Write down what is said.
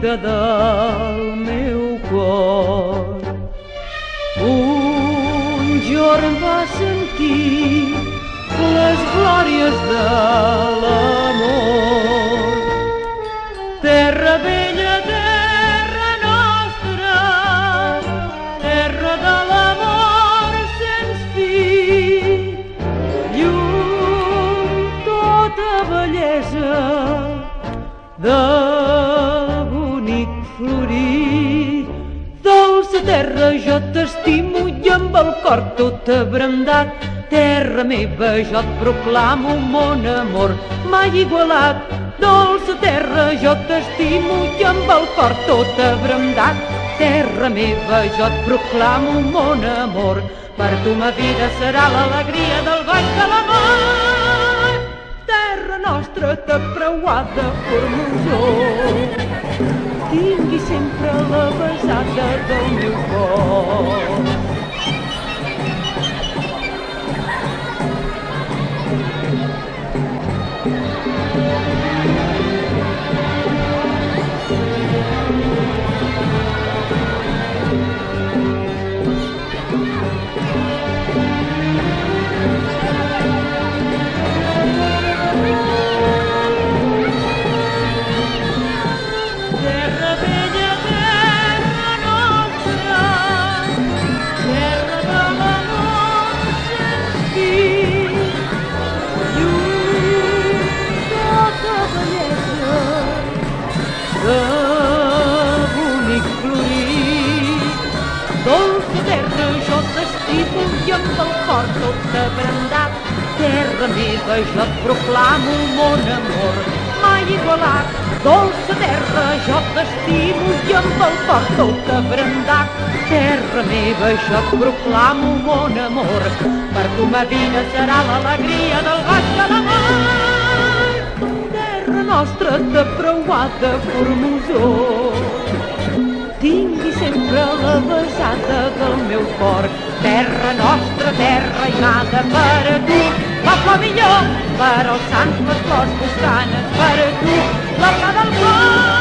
Vida del meu cor. Un jorn va sentir les glòries de l'amor. Terra vella, terra nostra, terra de l'amor sense fi. Llum, tota bellesa de terra, jo t'estimo i amb el cor tot abrandat. Terra meva, jo et proclamo mon amor mai igualat. Dolça terra, jo t'estimo i amb el cor tot abrandat. Terra meva, jo et proclamo mon amor. Per tu ma vida serà l'alegria del ball de l'amor. Terra nostra, preuada formosor. Tingui sempre la besada del meu cor. Port tot abrandat. Terra meva, jo et proclamo mon amor, mai igualat. Dolça terra, jo t'estimo i amb el port tot abrandat. Terra meva, jo et proclamo mon amor, per tu ma vida serà l'alegria del baix de la mar. Terra nostra de preuada formosor, tingui sempre la besada del meu cor. Terra nostra, terra amada, per a tu, flor millor, per als sants les flors buscanes, per a tu, la flor del cor.